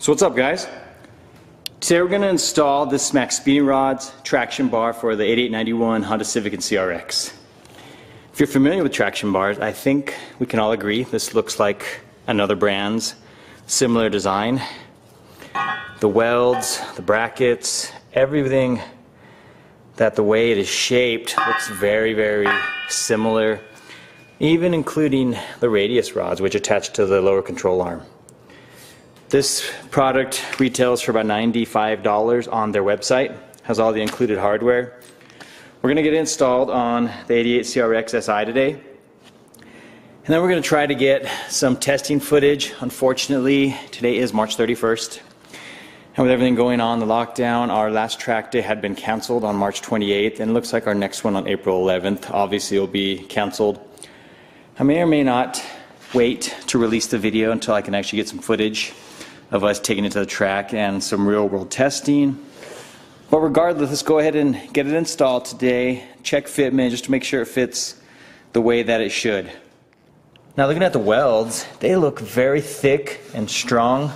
So what's up guys? Today we're going to install this MaXpeedingRods traction bar for the 8891 Honda Civic and CRX. If you're familiar with traction bars, I think we can all agree this looks like another brand's similar design. The welds, the brackets, everything that the way it is shaped looks very, very similar, even including the radius rods which attach to the lower control arm. This product retails for about $95 on their website, has all the included hardware. We're going to get it installed on the 88 CRX SI today. And then we're going to try to get some testing footage. Unfortunately, today is March 31st. And with everything going on, the lockdown, our last track day had been canceled on March 28th, and it looks like our next one on April 11th obviously will be canceled. I may or may not wait to release the video until I can actually get some footage of us taking it to the track and some real world testing. But regardless, let's go ahead and get it installed today. Check fitment just to make sure it fits the way that it should. Now looking at the welds, they look very thick and strong.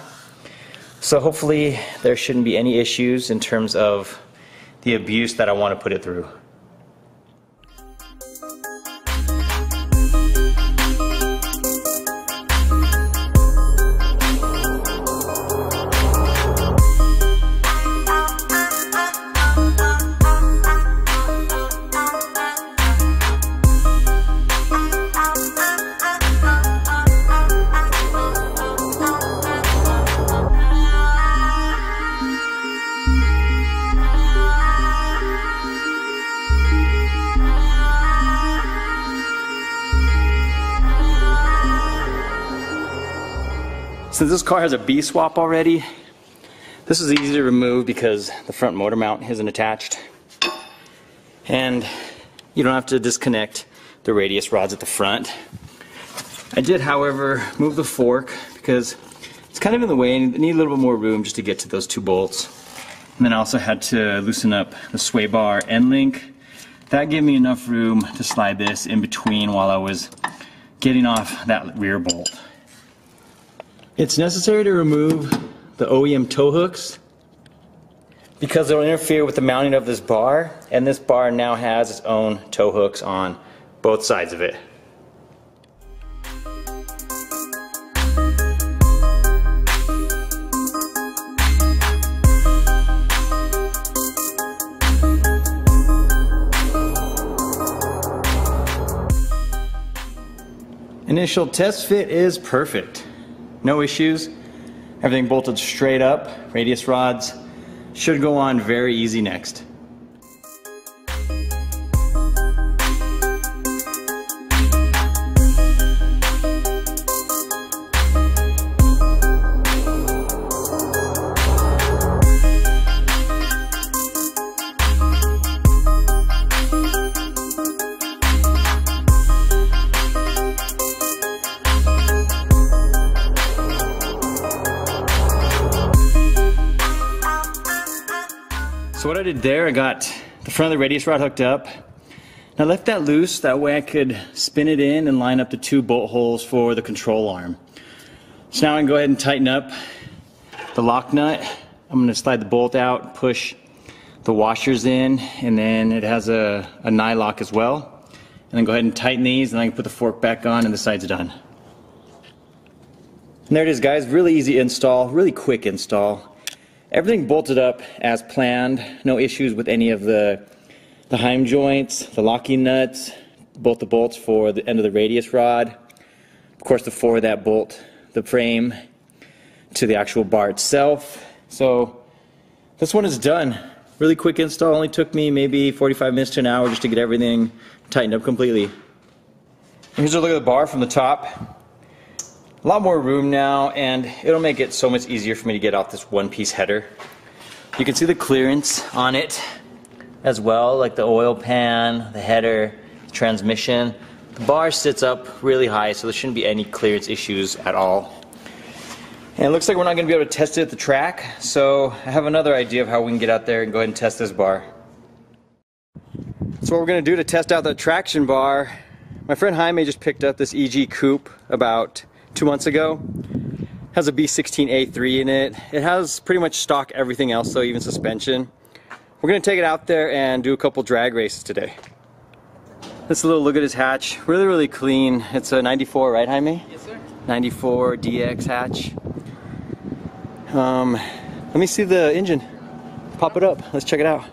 So hopefully there shouldn't be any issues in terms of the abuse that I want to put it through. Since this car has a B-swap already, this is easy to remove because the front motor mount isn't attached. And you don't have to disconnect the radius rods at the front. I did, however, move the fork because it's kind of in the way and need a little bit more room just to get to those two bolts. And then I also had to loosen up the sway bar end link. That gave me enough room to slide this in between while I was getting off that rear bolt. It's necessary to remove the OEM tow hooks because they'll interfere with the mounting of this bar and this bar now has its own tow hooks on both sides of it. Initial test fit is perfect. No issues. Everything bolted straight up. Radius rods should go on very easy next. So what I did there, I got the front of the radius rod hooked up. And I left that loose, that way I could spin it in and line up the two bolt holes for the control arm. So now I can go ahead and tighten up the lock nut. I'm gonna slide the bolt out, push the washers in, and then it has a, a nylock as well. And then go ahead and tighten these, and I can put the fork back on and the side's done. And there it is guys, really easy install, really quick install. Everything bolted up as planned. No issues with any of the, the heim joints, the locking nuts, both the bolts for the end of the radius rod. Of course, the four that bolt the frame to the actual bar itself. So this one is done. Really quick install. Only took me maybe 45 minutes to an hour just to get everything tightened up completely. Here's a look at the bar from the top a lot more room now and it'll make it so much easier for me to get off this one piece header. You can see the clearance on it as well, like the oil pan, the header, the transmission. The bar sits up really high so there shouldn't be any clearance issues at all. And it looks like we're not going to be able to test it at the track, so I have another idea of how we can get out there and go ahead and test this bar. So what we're going to do to test out the traction bar, my friend Jaime just picked up this EG Coupe about two months ago. Has a B16A3 in it. It has pretty much stock everything else, so even suspension. We're gonna take it out there and do a couple drag races today. Let's a little look at his hatch. Really, really clean. It's a 94, right, Jaime? Yes, sir. 94 DX hatch. Um, let me see the engine. Pop it up. Let's check it out.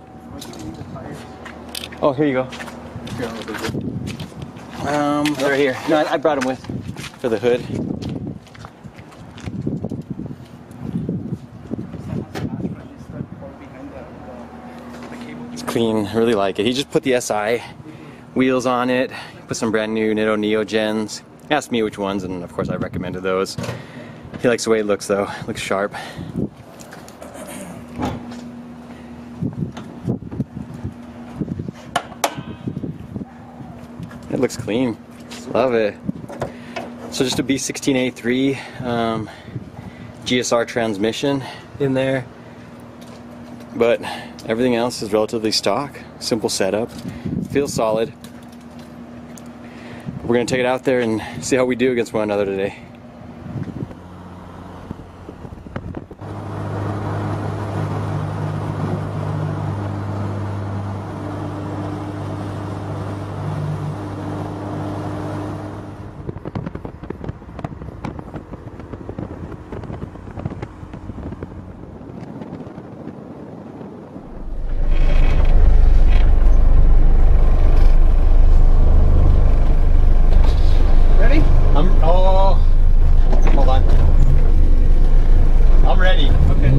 Oh, here you go. Um, they're here. No, I I brought them with for the hood. It's clean. Really like it. He just put the SI wheels on it. Put some brand new Nitto Neo gens. Asked me which ones, and of course I recommended those. He likes the way it looks though. It looks sharp. It looks clean. Love it. So just a B16A3 um, GSR transmission in there. But everything else is relatively stock. Simple setup. Feels solid. We're to take it out there and see how we do against one another today. Ready? I'm. Oh. Hold on. I'm ready. Okay.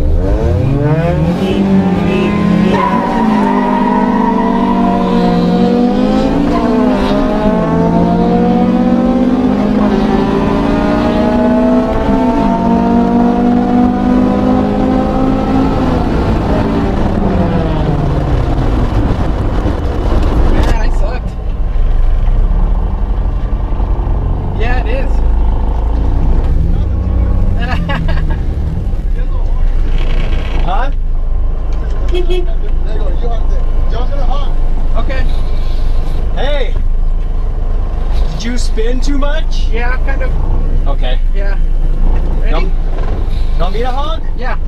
Man, I sucked. Yeah, it is. Huh? There you go. You have to. John's gonna honk. okay. Hey. Did you spin too much? Yeah, kind of. Okay. Yeah. Ready? Don't, don't a hog? Yeah.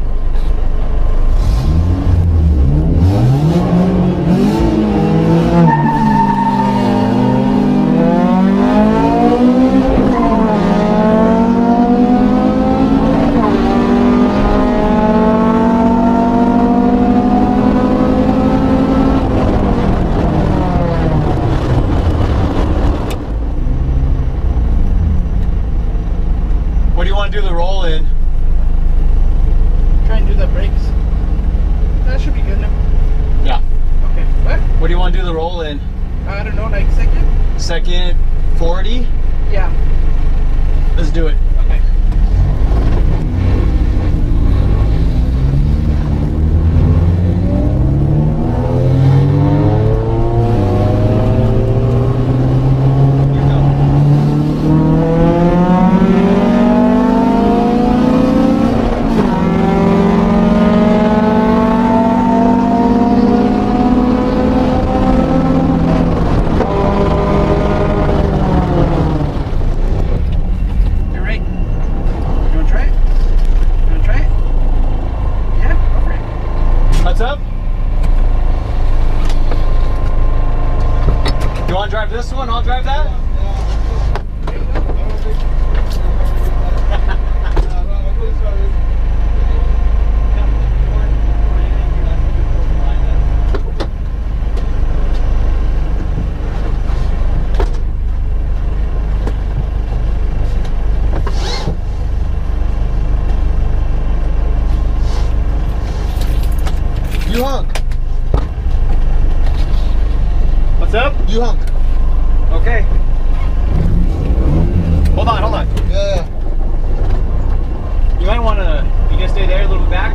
There a little bit back?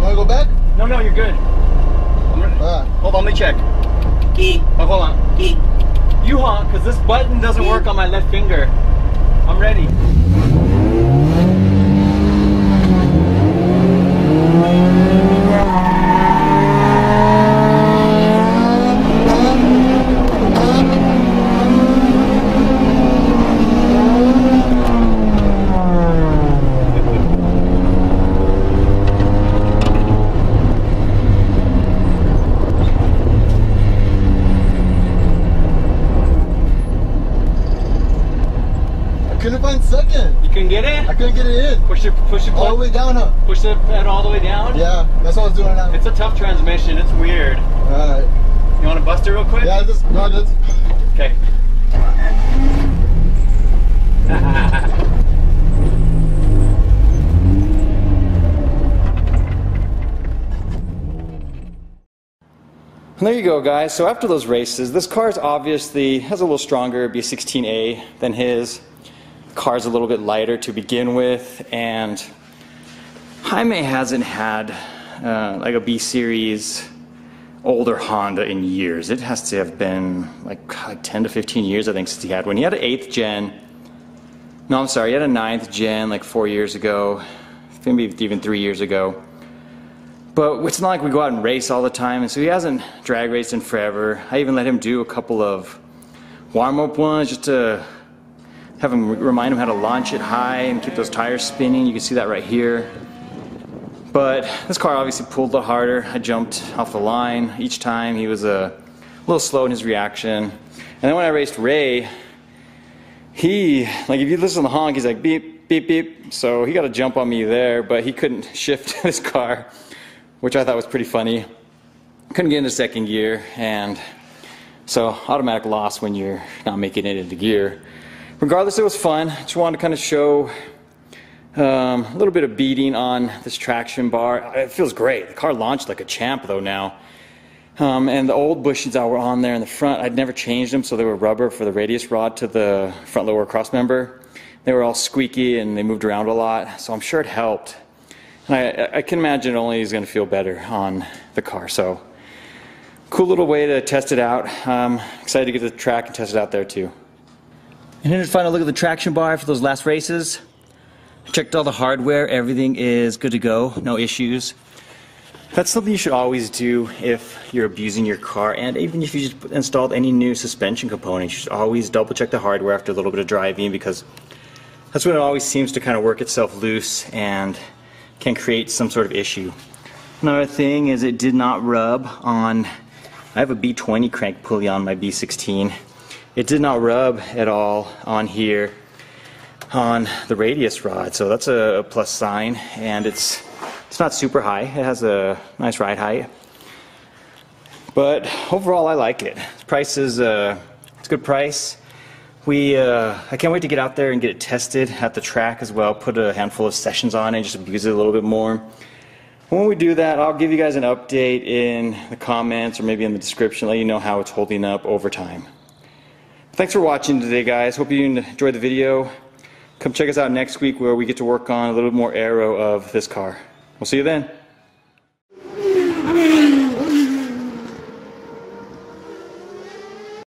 Wanna go back? No, no, you're good. I'm gonna, Ah. hold on, let me check. Oh, hold on. You honk, because this button doesn't work on my left finger. I'm ready. get it? I couldn't get it in. Push it, push it, All the way down, huh? push the pedal all the way down. Yeah, that's what I was doing now. It's a tough transmission. It's weird. Alright. You want to bust it real quick? Yeah, just, no, just. Okay. There you go, guys. So after those races, this car is obviously has a little stronger B16A than his. Car's a little bit lighter to begin with, and Jaime hasn't had uh, like a B series older Honda in years. It has to have been like, like 10 to 15 years, I think, since he had one. He had an eighth gen. No, I'm sorry, he had a ninth gen like four years ago, maybe even three years ago. But it's not like we go out and race all the time, and so he hasn't drag raced in forever. I even let him do a couple of warm up ones just to have him remind him how to launch it high and keep those tires spinning. You can see that right here. But this car obviously pulled a little harder. I jumped off the line each time. He was a little slow in his reaction. And then when I raced Ray, he, like if you listen to the honk, he's like beep, beep, beep. So he got a jump on me there, but he couldn't shift his car, which I thought was pretty funny. Couldn't get into second gear, and so automatic loss when you're not making it into gear. Regardless, it was fun. I just wanted to kind of show um, a little bit of beating on this traction bar. It feels great. The car launched like a champ though now. Um, and the old bushings that were on there in the front, I'd never changed them, so they were rubber for the radius rod to the front lower cross member. They were all squeaky and they moved around a lot, so I'm sure it helped. And I, I can imagine it only is going to feel better on the car. So, cool little way to test it out. Um, excited to get to the track and test it out there too. And here's a final look at the traction bar for those last races. Checked all the hardware, everything is good to go, no issues. That's something you should always do if you're abusing your car, and even if you just installed any new suspension components, you should always double check the hardware after a little bit of driving because that's when it always seems to kind of work itself loose and can create some sort of issue. Another thing is it did not rub on, I have a B20 crank pulley on my B16. It did not rub at all on here on the radius rod, so that's a plus sign, and it's it's not super high. It has a nice ride height, but overall I like it. Price is uh, it's a good price. We uh, I can't wait to get out there and get it tested at the track as well. Put a handful of sessions on it, just abuse it a little bit more. When we do that, I'll give you guys an update in the comments or maybe in the description, let you know how it's holding up over time. Thanks for watching today, guys. Hope you enjoyed the video. Come check us out next week where we get to work on a little more aero of this car. We'll see you then.